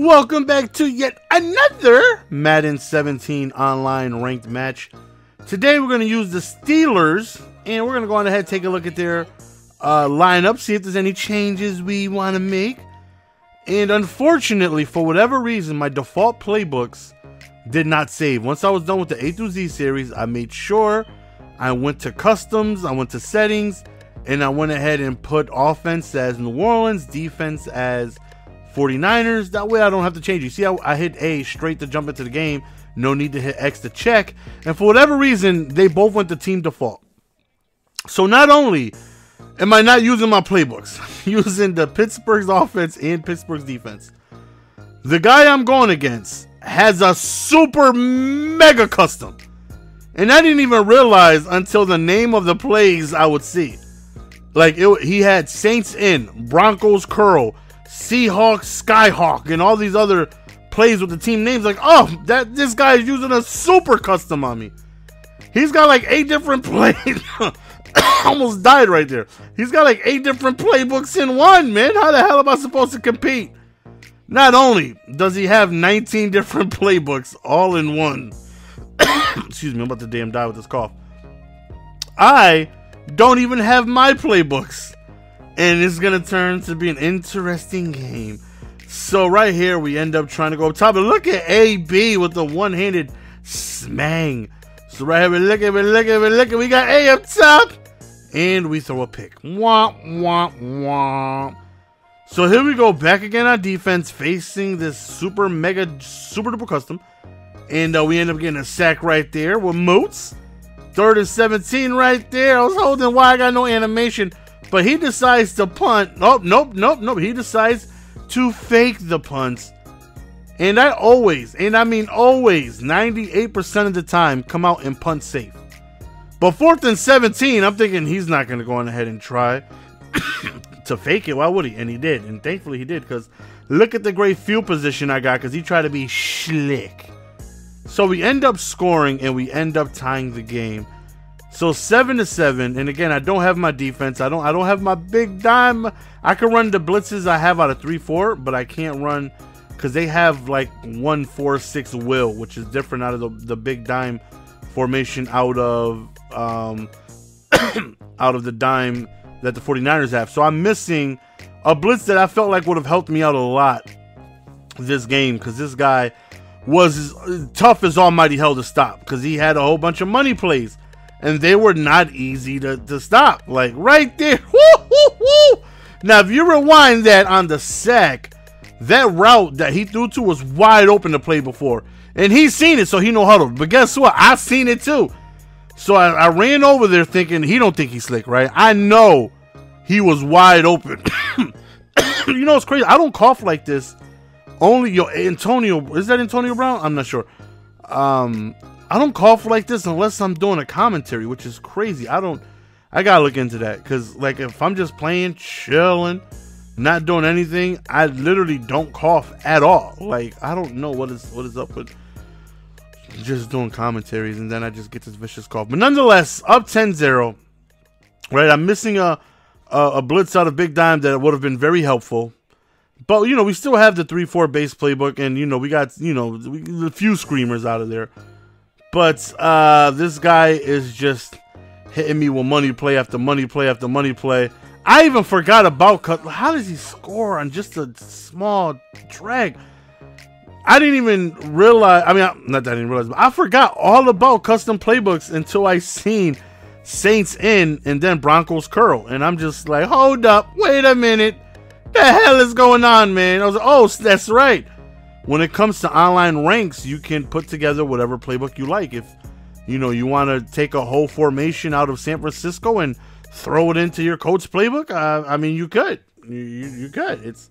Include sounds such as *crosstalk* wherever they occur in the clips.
Welcome back to yet another Madden 17 online ranked match. Today we're going to use the Steelers, and we're going to go on ahead and take a look at their uh, lineup, see if there's any changes we want to make. And unfortunately, for whatever reason, my default playbooks did not save. Once I was done with the A through Z series, I made sure I went to customs, I went to settings, and I went ahead and put offense as New Orleans, defense as 49ers. That way I don't have to change. You see how I hit A straight to jump into the game. No need to hit X to check. And for whatever reason, they both went to team default. So not only am I not using my playbooks, *laughs* using the Pittsburgh's offense and Pittsburgh's defense, the guy I'm going against has a super mega custom. And I didn't even realize until the name of the plays I would see. Like it, he had Saints in, Broncos curl, Seahawks Skyhawk, and all these other plays with the team names. Like, oh, that this guy is using a super custom on me. He's got like eight different *laughs* plays. *coughs* Almost died right there. He's got like eight different playbooks in one, man. How the hell am I supposed to compete? Not only does he have 19 *laughs* different playbooks all in one. *coughs* Excuse me, I'm about to damn die with this cough. I don't even have my playbooks. And it's going to turn to be an interesting game. So right here, we end up trying to go up top. And look at AB with the one-handed smang. So right here, we look at, we look at, we look at, we got A up top. And we throw a pick. Womp, womp, womp. So here we go back again on defense, facing this super mega super duper custom. And uh, we end up getting a sack right there with Moots. Third and 17 right there. I was holding why I got no animation. But he decides to punt. Oh, nope, nope, nope. He decides to fake the punts. And I always, and I mean always, 98% of the time, come out and punt safe. But fourth and 17, I'm thinking he's not going to go on ahead and try *coughs* to fake it. Why would he? And he did. And thankfully he did because look at the great field position I got because he tried to be slick. So we end up scoring and we end up tying the game. So seven to seven, and again, I don't have my defense. I don't. I don't have my big dime. I can run the blitzes I have out of three four, but I can't run because they have like one four six will, which is different out of the, the big dime formation out of um, *coughs* out of the dime that the 49ers have. So I'm missing a blitz that I felt like would have helped me out a lot this game because this guy was as tough as almighty hell to stop because he had a whole bunch of money plays and they were not easy to, to stop. Like right there. *laughs* Woo, woo, woo. Now, if you rewind that on the sack, that route that he threw to was wide open to play before. And he's seen it, so he know huddle. But guess what? I seen it too. So I, I ran over there thinking he don't think he's slick, right? I know he was wide open. *coughs* you know it's crazy. I don't cough like this. Only your Antonio is that Antonio Brown? I'm not sure. Um, I don't cough like this unless I'm doing a commentary, which is crazy. I don't. I gotta look into that because, like, if I'm just playing, chilling, not doing anything, I literally don't cough at all. Like, I don't know what is what is up with just doing commentaries, and then I just get this vicious cough. But nonetheless, up 10-0. Right, I'm missing a, a a blitz out of Big Dime that would have been very helpful. But you know, we still have the three four base playbook, and you know, we got you know a few screamers out of there. But uh, this guy is just hitting me with money play after money play after money play. I even forgot about cut. How does he score on just a small drag? I didn't even realize. I mean, not that I didn't realize, but I forgot all about custom playbooks until I seen Saints in and then Broncos curl, and I'm just like, hold up, wait a minute, the hell is going on, man? I was like, oh, that's right. When it comes to online ranks, you can put together whatever playbook you like. If you know you want to take a whole formation out of San Francisco and throw it into your coach playbook, uh, I mean, you could. You, you, could. It's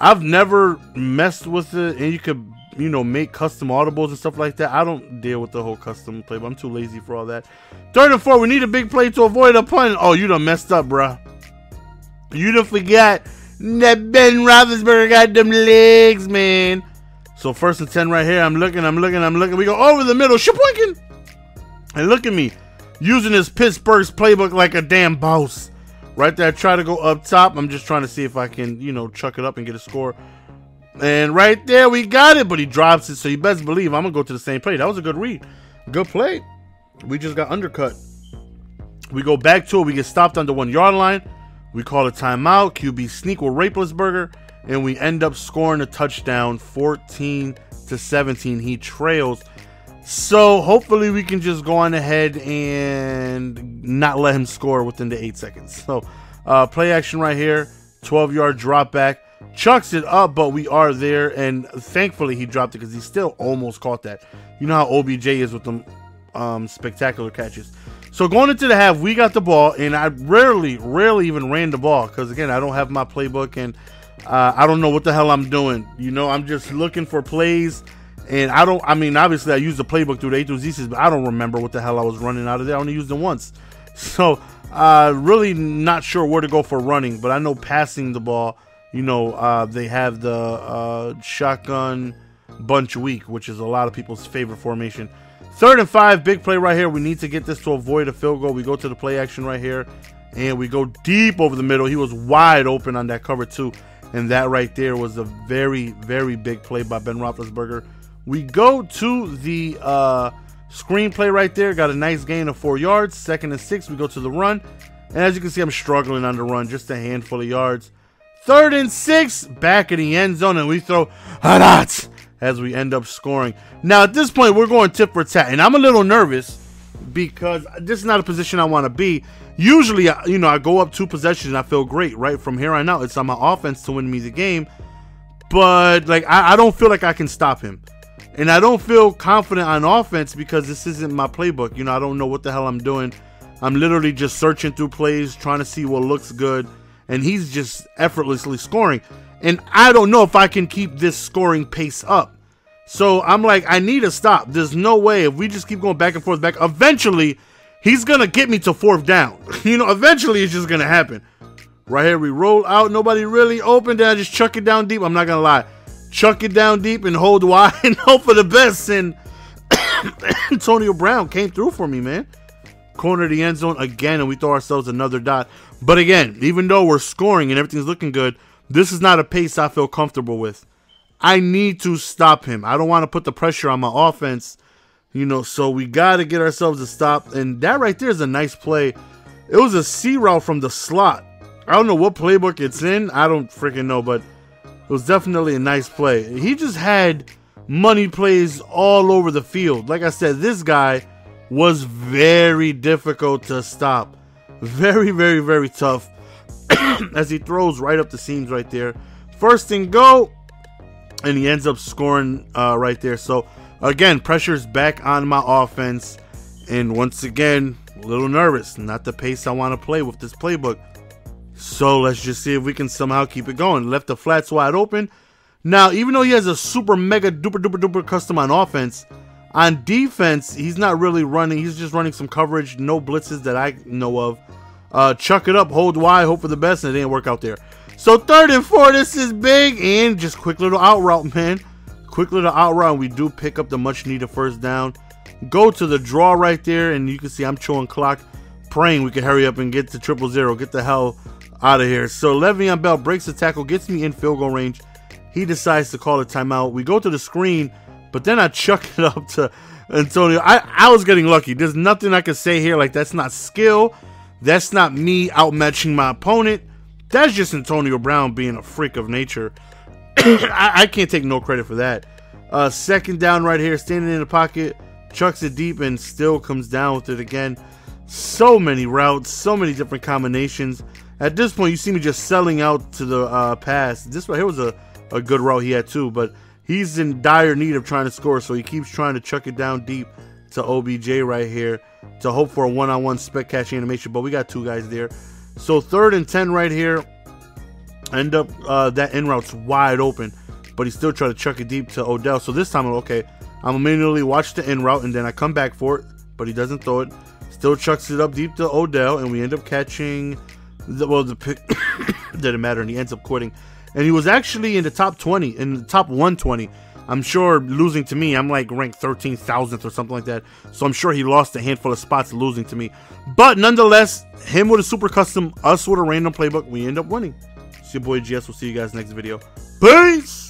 I've never messed with it, and you could you know make custom audibles and stuff like that. I don't deal with the whole custom play, but I'm too lazy for all that. Third and four, we need a big play to avoid a punt. Oh, you done messed up, bruh. You done forgot that Ben Roethlisberger got them legs, man. So first and 10 right here. I'm looking, I'm looking, I'm looking. We go over the middle. Shapwinkin! And look at me. Using his Pittsburgh's playbook like a damn boss. Right there. I try to go up top. I'm just trying to see if I can, you know, chuck it up and get a score. And right there, we got it, but he drops it. So you best believe I'm going to go to the same play. That was a good read. Good play. We just got undercut. We go back to it. We get stopped on the one yard line. We call a timeout. QB sneak with Roethlisberger. And we end up scoring a touchdown 14 to 17. He trails. So hopefully we can just go on ahead and not let him score within the eight seconds. So uh, play action right here. 12 yard drop back. Chucks it up, but we are there. And thankfully he dropped it because he still almost caught that. You know how OBJ is with them um, spectacular catches. So going into the half, we got the ball, and I rarely, rarely even ran the ball because again, I don't have my playbook and uh, I don't know what the hell I'm doing. You know, I'm just looking for plays, and I don't. I mean, obviously, I used the playbook through the A through but I don't remember what the hell I was running out of there. I only used it once, *laughs* so uh, really not sure where to go for running. But I know passing the ball. You know, uh, they have the uh, shotgun bunch weak, which is a lot of people's favorite formation. Third and five, big play right here. We need to get this to avoid a field goal. We go to the play action right here, and we go deep over the middle. He was wide open on that cover two, and that right there was a very, very big play by Ben Roethlisberger. We go to the uh, screenplay right there. Got a nice gain of four yards. Second and six, we go to the run, and as you can see, I'm struggling on the run, just a handful of yards. Third and six, back in the end zone, and we throw Hadat as we end up scoring. Now, at this point, we're going tip for tat, and I'm a little nervous because this is not a position I want to be. Usually, you know, I go up two possessions and I feel great, right? From here on out, it's on my offense to win me the game. But, like, I, I don't feel like I can stop him. And I don't feel confident on offense because this isn't my playbook. You know, I don't know what the hell I'm doing. I'm literally just searching through plays, trying to see what looks good. And he's just effortlessly scoring. And I don't know if I can keep this scoring pace up. So I'm like, I need to stop. There's no way if we just keep going back and forth, back. Eventually, he's gonna get me to fourth down. *laughs* you know, eventually it's just gonna happen. Right here, we roll out. Nobody really open. Then I just chuck it down deep. I'm not gonna lie, chuck it down deep and hold *laughs* wide and hope for the best. And *coughs* Antonio Brown came through for me, man. Corner the end zone again, and we throw ourselves another dot. But again, even though we're scoring and everything's looking good, this is not a pace I feel comfortable with. I need to stop him. I don't want to put the pressure on my offense, you know, so we got to get ourselves a stop. And that right there is a nice play. It was a C route from the slot. I don't know what playbook it's in. I don't freaking know, but it was definitely a nice play. He just had money plays all over the field. Like I said, this guy was very difficult to stop. Very, very, very tough. *coughs* as he throws right up the seams right there. First and go, and he ends up scoring uh, right there. So again, pressure's back on my offense, and once again, a little nervous. Not the pace I want to play with this playbook. So let's just see if we can somehow keep it going. Left the flats wide open. Now, even though he has a super mega duper duper duper custom on offense, on defense, he's not really running. He's just running some coverage, no blitzes that I know of. Uh, chuck it up, hold wide, hope for the best, and it didn't work out there. So third and four, this is big, and just quick little out route, *laughs* man. Quick little out route, we do pick up the much needed first down. Go to the draw right there, and you can see I'm chewing clock, praying we can hurry up and get to triple zero, get the hell out of here. So Le'Veon Bell breaks the tackle, gets me in field goal range. He decides to call a timeout. We go to the screen, but then I *laughs* chuck it up to Antonio. I, I was getting lucky. There's nothing I can say here. Like, that's not skill. That's not me outmatching my opponent. That's just Antonio Brown being a freak of nature. *coughs* I, I, can't take no credit for that. Uh, second down right here, standing in the pocket, chucks it deep and still comes down with it again. So many routes, so many different combinations. At this point, you see me just selling out to the uh, pass. This right here was a, a good route he had too, but he's in dire need of trying to score, so he keeps trying to chuck it down deep to OBJ right here to hope for a one-on-one spec catch animation, but we got two guys there. So third and 10 right here. End up uh, that in route's wide open, but he still tried to chuck it deep to Odell. So this time, okay, I'm immediately watch the in route and then I come back for it, but he doesn't throw it. Still chucks it up deep to Odell, and we end up catching. The, well, the pick *coughs* didn't matter, and he ends up quitting. And he was actually in the top 20, in the top 120 I'm sure losing to me, I'm like ranked 13,000th or something like that. So I'm sure he lost a handful of spots losing to me. But nonetheless, him with a super custom, us with a random playbook, we end up winning. It's your boy GS. We'll see you guys next video. Peace!